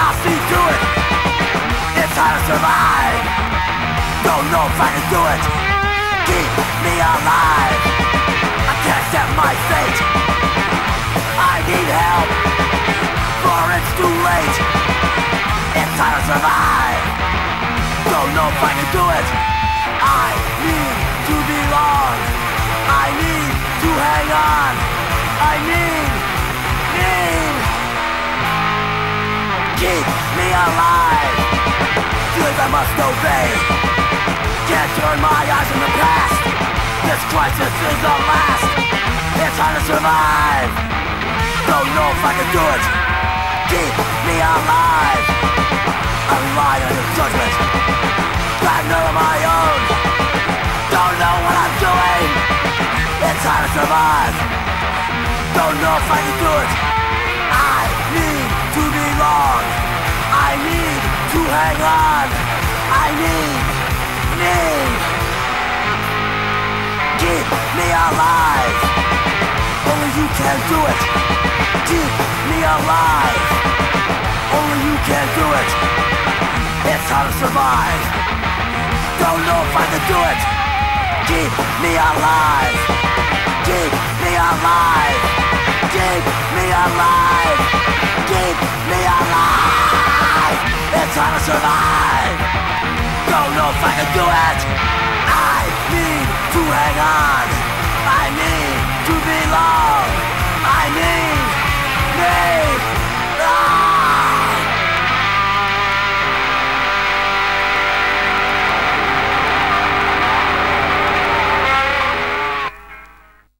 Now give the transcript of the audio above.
I'll see through it. It's to survive. Don't know if I can do it. Keep me alive. I can't my fate. I need help For it's too late. It's to survive. Don't know if I can do it. I need to belong. I need to hang on I need, need Keep me alive. Feelings I must obey. Can't turn my eyes from the past. This crisis is the last. It's hard to survive. Don't know if I can do it. Keep me alive. I rely on your judgment none of my own. Don't know what I'm doing. It's hard to survive Don't know if I can do it I need to belong I need to hang on. I need, need. Keep me alive. Only you can do it. Keep me alive. Only you can do it. It's hard to survive. Don't know if I can do it. Keep me alive. Keep me alive Keep me alive. Keep me alive. It's hard to survive. Don't know if I can do it